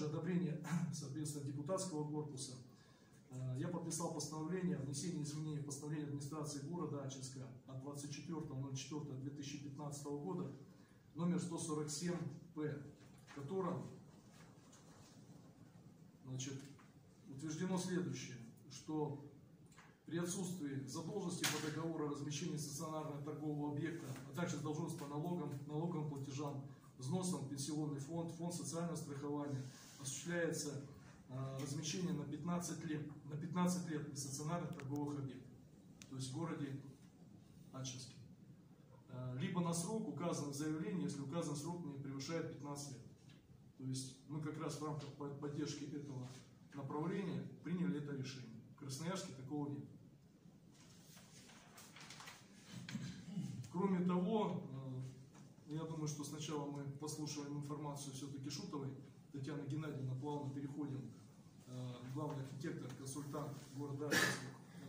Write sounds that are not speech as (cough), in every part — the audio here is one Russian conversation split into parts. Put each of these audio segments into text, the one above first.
одобрения, (coughs) соответственно, депутатского корпуса. Э, я подписал постановление о внесении изменений в постановление администрации города Ачинска от 24.04.2015 года номер 147-П, в котором значит, утверждено следующее, что при отсутствии задолженности по договору о размещении стационарного торгового объекта, а также задолженность по налогам, налоговым платежам, взносам пенсионный фонд, фонд социального страхования, осуществляется э, размещение на 15 лет, на 15 лет нестационарных торговых объектов, то есть в городе Ачинске. Э, либо на срок указан в заявлении, если указан срок не превышает 15 лет. То есть мы как раз в рамках поддержки этого направления приняли это решение. В Красноярске такого нет. Кроме того, э, думаю, что сначала мы послушаем информацию все-таки Шутовой. Татьяны Геннадьевны, плавно переходим э, главный архитектор, консультант города Ачинска,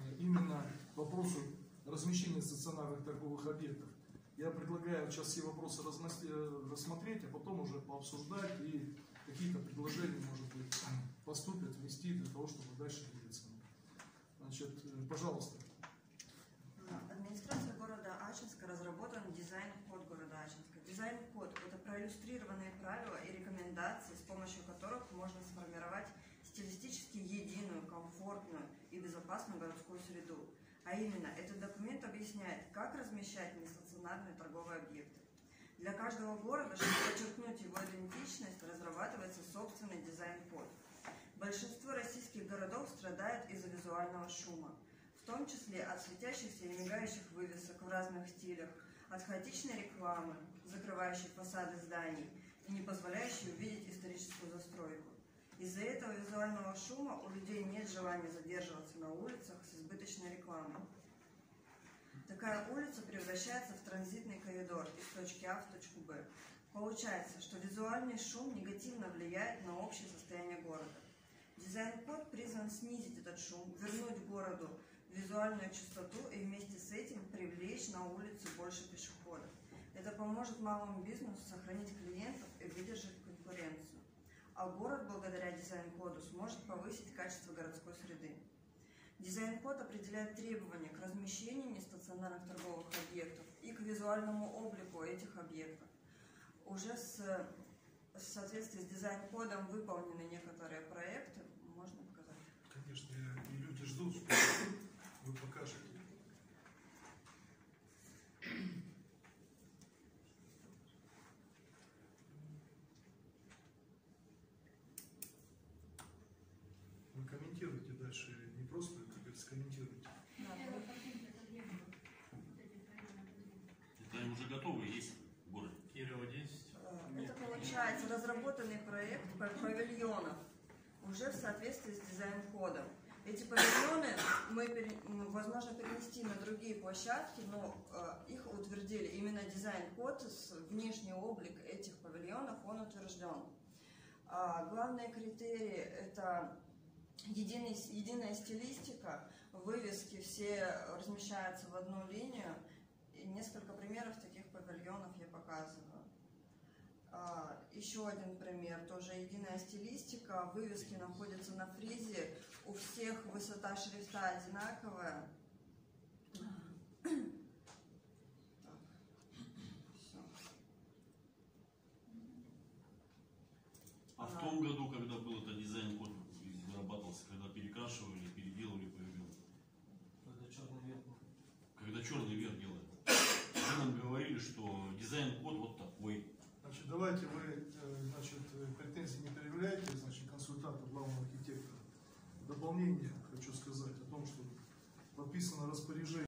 э, именно вопросу размещения стационарных торговых объектов. Я предлагаю сейчас все вопросы рассмотреть, а потом уже пообсуждать и какие-то предложения, может быть, поступят, внести для того, чтобы дальше двигаться. Значит, пожалуйста. Администрация города Ачинска разработан дизайн-код города Ачинска. Дизайн-код – это проиллюстрированные правила и рекомендации, с помощью которых можно сформировать стилистически единую, комфортную и безопасную городскую среду. А именно, этот документ объясняет, как размещать нестационарные торговые объекты. Для каждого города, чтобы подчеркнуть его идентичность, разрабатывается собственный дизайн-код. Большинство российских городов страдает из-за визуального шума в том числе от светящихся и мигающих вывесок в разных стилях, от хаотичной рекламы, закрывающей фасады зданий и не позволяющей увидеть историческую застройку. Из-за этого визуального шума у людей нет желания задерживаться на улицах с избыточной рекламой. Такая улица превращается в транзитный коридор из точки А в точку Б. Получается, что визуальный шум негативно влияет на общее состояние города. Дизайн-код призван снизить этот шум, вернуть городу визуальную чистоту и вместе с этим привлечь на улицы больше пешеходов. Это поможет малому бизнесу сохранить клиентов и выдержать конкуренцию. А город благодаря дизайн-коду сможет повысить качество городской среды. Дизайн-код определяет требования к размещению нестационарных торговых объектов и к визуальному облику этих объектов. Уже с, в соответствии с дизайн-кодом выполнены некоторые проекты. Можно показать? Конечно, и люди ждут, что вы покажете. Вы комментируете дальше, не просто, как говорится, комментируете. Это уже готовы есть в городе? Кирова 10. Э, это получается разработанный проект павильонов уже в соответствии с дизайн-кодом. Эти павильоны мы, возможно, перенести на другие площадки, но э, их утвердили. Именно дизайн-код, внешний облик этих павильонов, он утвержден. А, главные критерии – это единый, единая стилистика, вывески все размещаются в одну линию. И несколько примеров таких павильонов я показываю. А, еще один пример, тоже единая стилистика. Вывески находятся на фризе. У всех высота шрифта одинаковая. А в том году, когда был этот дизайн-код вырабатывался, когда перекрашивали, переделывали павильон? Когда черный верх. Когда черный верх делали. Вы нам говорили, что дизайн-код вот такой. Значит, давайте вы э, значит, претензии не предъявляете, значит, консультанту главного архитектора. В дополнение хочу сказать о том, что подписано распоряжение